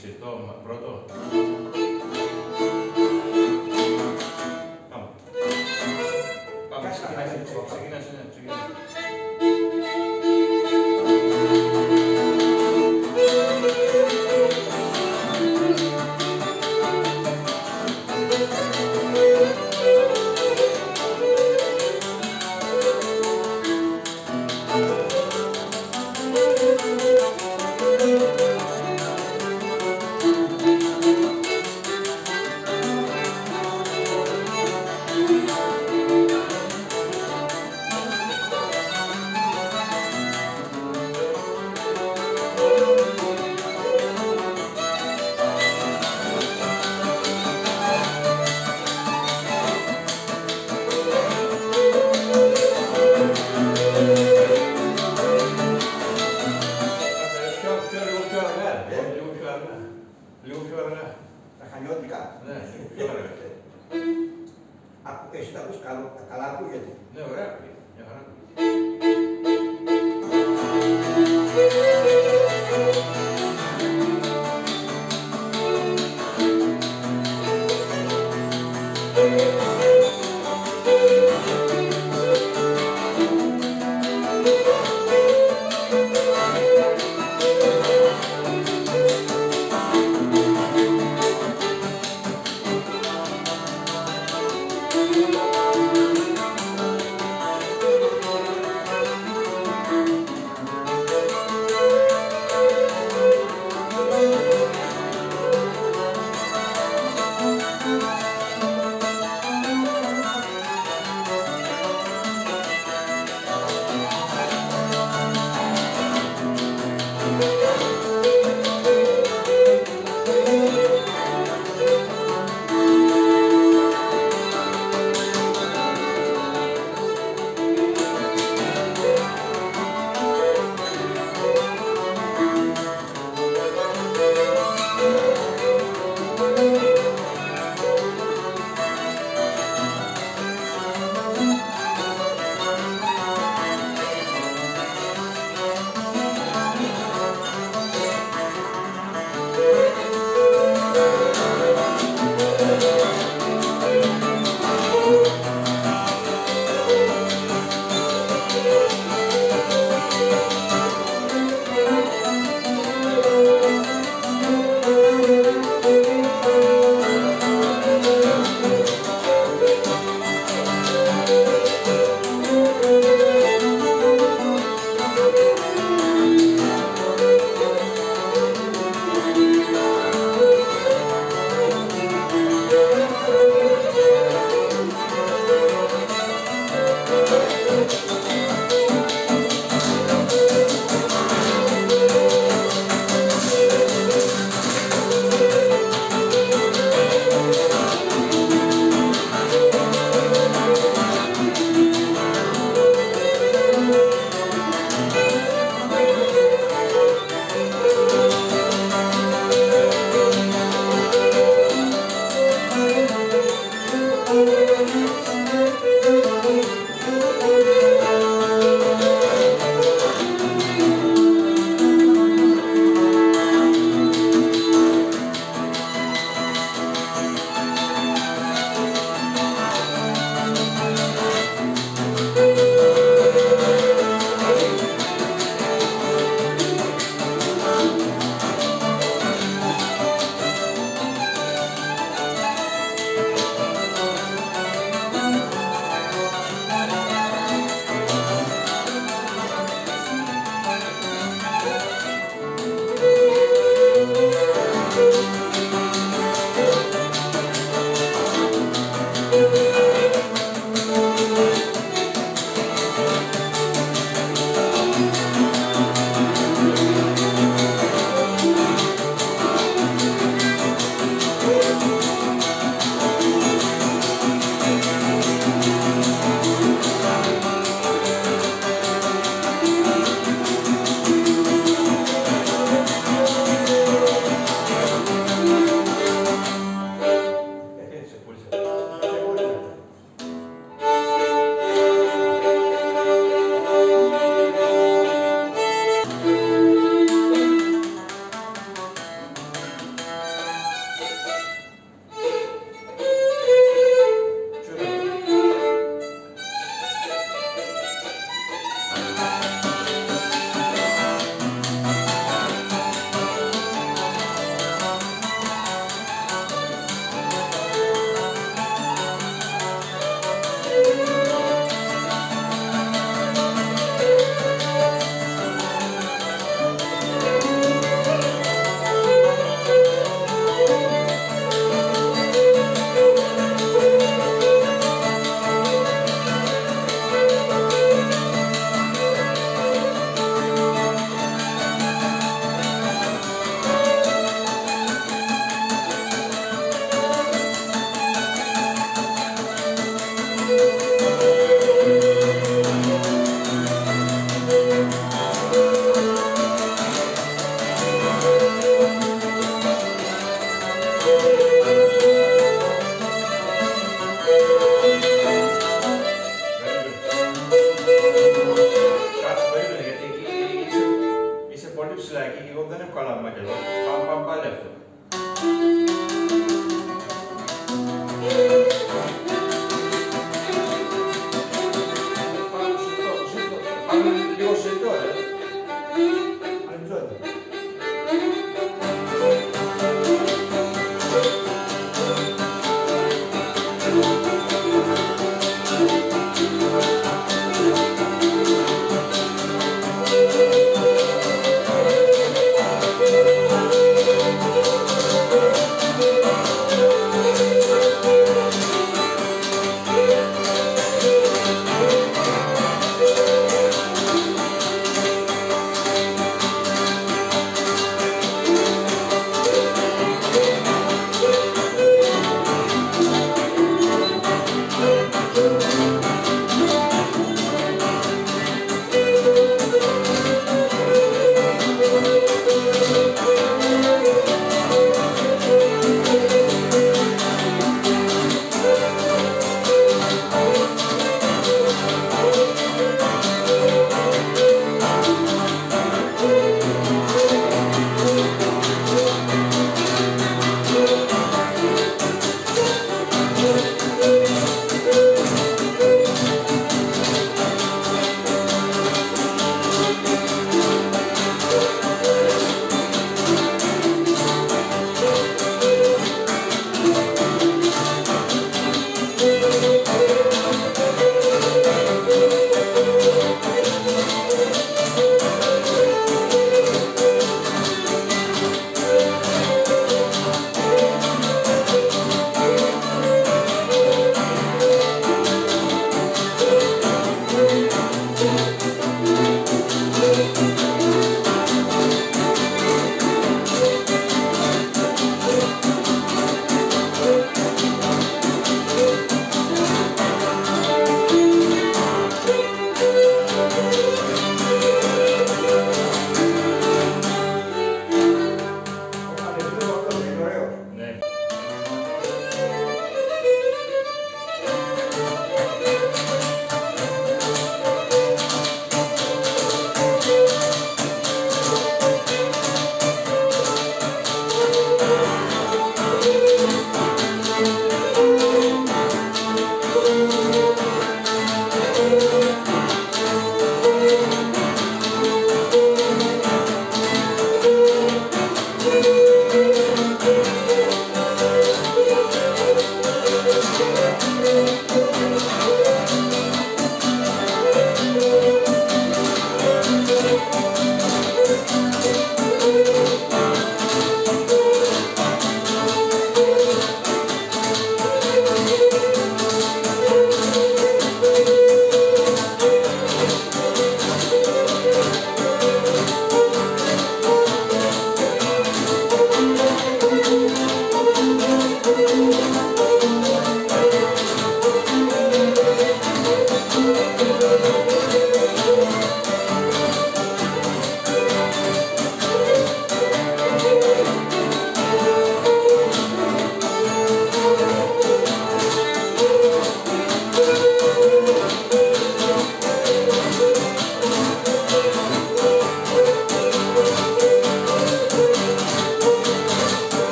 συρτό μα- πρώτο. Πάμε. Πάμε, Κάτσε, ξεκινάς, Λίγο πιο αργά. Τα χανιώτικα. Ναι, πιο αργά. Ακού, εσύ τα ακούς καλό, καλά ακούγεται. Ναι, ωραία ακούγεται. Μια χαρά